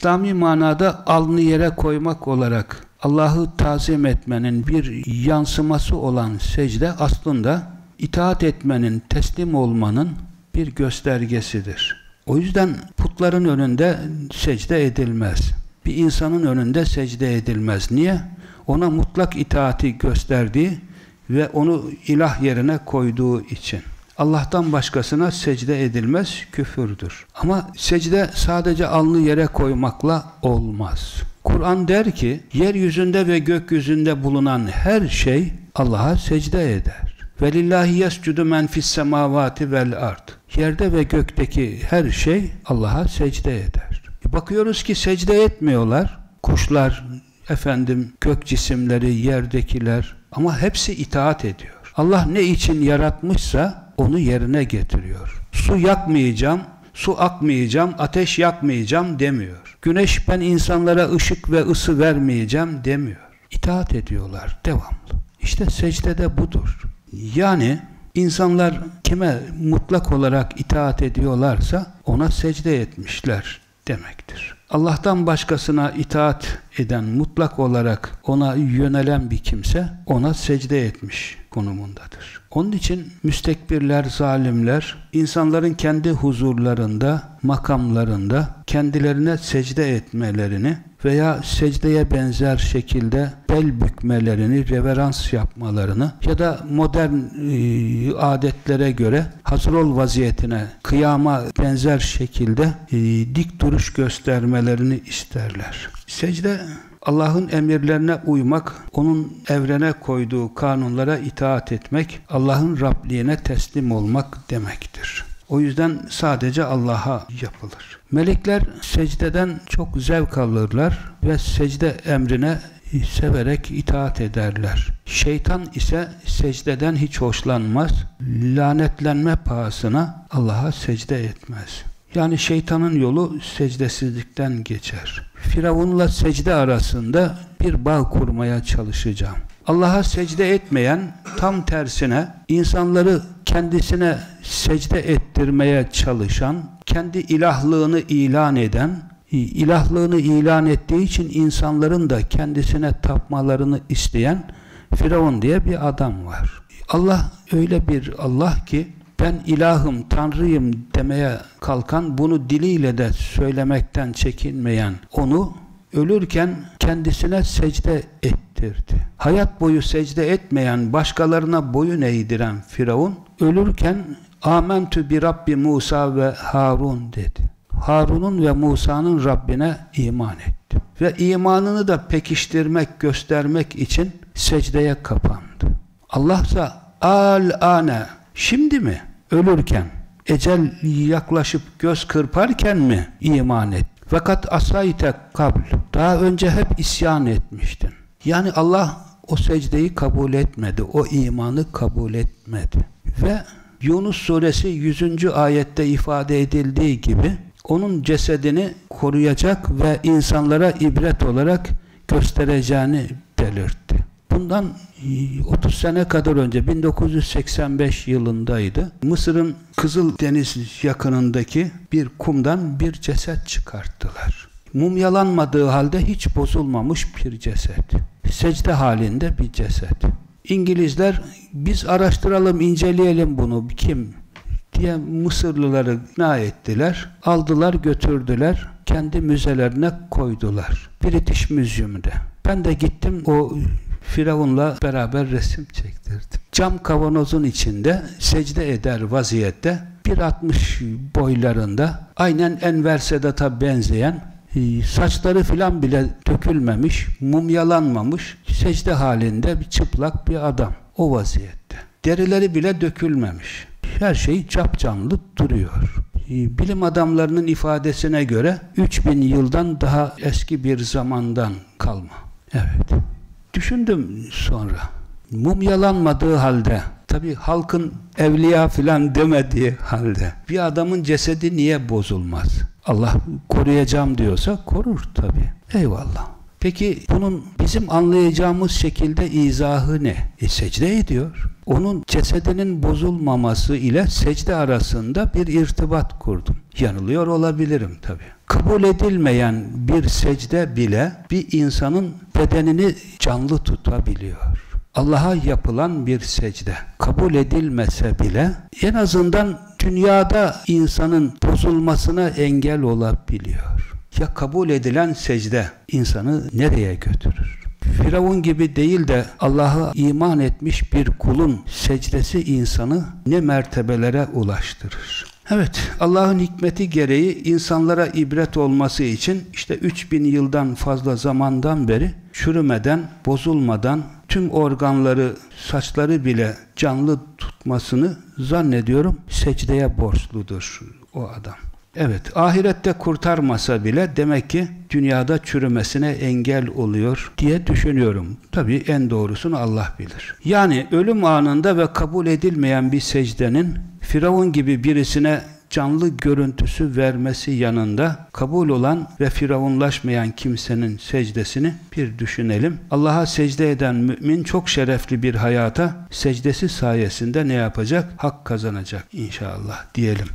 İslami manada alnı yere koymak olarak Allah'ı tazim etmenin bir yansıması olan secde aslında itaat etmenin, teslim olmanın bir göstergesidir. O yüzden putların önünde secde edilmez. Bir insanın önünde secde edilmez. Niye? Ona mutlak itaati gösterdiği ve onu ilah yerine koyduğu için. Allah'tan başkasına secde edilmez, küfürdür. Ama secde sadece alnı yere koymakla olmaz. Kur'an der ki, yeryüzünde ve gökyüzünde bulunan her şey Allah'a secde eder. Velillahi yescudu men fis semavati vel ard. Yerde ve gökteki her şey Allah'a secde eder. E bakıyoruz ki secde etmiyorlar. Kuşlar, efendim gök cisimleri, yerdekiler ama hepsi itaat ediyor. Allah ne için yaratmışsa onu yerine getiriyor. Su yakmayacağım, su akmayacağım, ateş yakmayacağım demiyor. Güneş ben insanlara ışık ve ısı vermeyeceğim demiyor. İtaat ediyorlar devamlı. İşte secdede budur. Yani insanlar kime mutlak olarak itaat ediyorlarsa ona secde etmişler demektir. Allah'tan başkasına itaat eden, mutlak olarak ona yönelen bir kimse ona secde etmiş konumundadır. Onun için müstekbirler, zalimler insanların kendi huzurlarında, makamlarında kendilerine secde etmelerini veya secdeye benzer şekilde bel bükmelerini, reverans yapmalarını ya da modern e, adetlere göre hazır ol vaziyetine, kıyama benzer şekilde e, dik duruş göstermelerini isterler. Secde Allah'ın emirlerine uymak, onun evrene koyduğu kanunlara itaat etmek, Allah'ın Rabliğine teslim olmak demektir. O yüzden sadece Allah'a yapılır. Melekler secdeden çok zevk alırlar ve secde emrine severek itaat ederler. Şeytan ise secdeden hiç hoşlanmaz. Lanetlenme pahasına Allah'a secde etmez. Yani şeytanın yolu secdesizlikten geçer. Firavunla secde arasında bir bağ kurmaya çalışacağım. Allah'a secde etmeyen tam tersine insanları kendisine secde ettirmeye çalışan, kendi ilahlığını ilan eden, ilahlığını ilan ettiği için insanların da kendisine tapmalarını isteyen Firavun diye bir adam var. Allah öyle bir Allah ki ben ilahım, tanrıyım demeye kalkan, bunu diliyle de söylemekten çekinmeyen onu ölürken kendisine secde ettirdi. Hayat boyu secde etmeyen, başkalarına boyun eğdiren Firavun, ölürken Amentü bi Rabbi Musa ve Harun dedi. Harun'un ve Musa'nın Rabbine iman etti. Ve imanını da pekiştirmek, göstermek için secdeye kapandı. Allah ise al-ane, şimdi mi? Ölürken, ecel yaklaşıp göz kırparken mi iman et? Fakat asayte kabl. Daha önce hep isyan etmiştin. Yani Allah o secdeyi kabul etmedi. O imanı kabul etmedi. Ve Yunus suresi 100. ayette ifade edildiği gibi onun cesedini koruyacak ve insanlara ibret olarak göstereceğini belirtti. Bundan 30 sene kadar önce 1985 yılındaydı. Mısır'ın Kızıl Deniz yakınındaki bir kumdan bir ceset çıkarttılar. Mumyalanmadığı halde hiç bozulmamış bir ceset. Secde halinde bir ceset. İngilizler biz araştıralım, inceleyelim bunu kim diye Mısırlıları ikna ettiler. Aldılar, götürdüler. Kendi müzelerine koydular. British Museum'da. Ben de gittim o Firavun'la beraber resim çektirdim. Cam kavanozun içinde secde eder vaziyette 1.60 boylarında aynen Enver Sedat'a benzeyen e, saçları filan bile dökülmemiş, mumyalanmamış, secde halinde bir çıplak bir adam o vaziyette. Derileri bile dökülmemiş. Her şey capcanlı duruyor. E, bilim adamlarının ifadesine göre 3000 yıldan daha eski bir zamandan kalma. Evet. Düşündüm sonra. Mumyalanmadığı halde, tabi halkın evliya filan demediği halde bir adamın cesedi niye bozulmaz? Allah koruyacağım diyorsa korur tabi. Eyvallah. Peki bunun bizim anlayacağımız şekilde izahı ne? E secde ediyor. Onun cesedinin bozulmaması ile secde arasında bir irtibat kurdum. Yanılıyor olabilirim tabi. Kabul edilmeyen bir secde bile bir insanın bedenini canlı tutabiliyor. Allah'a yapılan bir secde kabul edilmese bile en azından dünyada insanın bozulmasına engel olabiliyor. Ya kabul edilen secde insanı nereye götürür? Firavun gibi değil de Allah'a iman etmiş bir kulun secdesi insanı ne mertebelere ulaştırır. Evet, Allah'ın hikmeti gereği insanlara ibret olması için işte 3000 yıldan fazla zamandan beri çürümeden, bozulmadan tüm organları, saçları bile canlı tutmasını zannediyorum secdeye borçludur o adam. Evet, ahirette kurtarmasa bile demek ki dünyada çürümesine engel oluyor diye düşünüyorum. Tabii en doğrusunu Allah bilir. Yani ölüm anında ve kabul edilmeyen bir secdenin Firavun gibi birisine canlı görüntüsü vermesi yanında kabul olan ve firavunlaşmayan kimsenin secdesini bir düşünelim. Allah'a secde eden mümin çok şerefli bir hayata secdesi sayesinde ne yapacak? Hak kazanacak inşallah diyelim.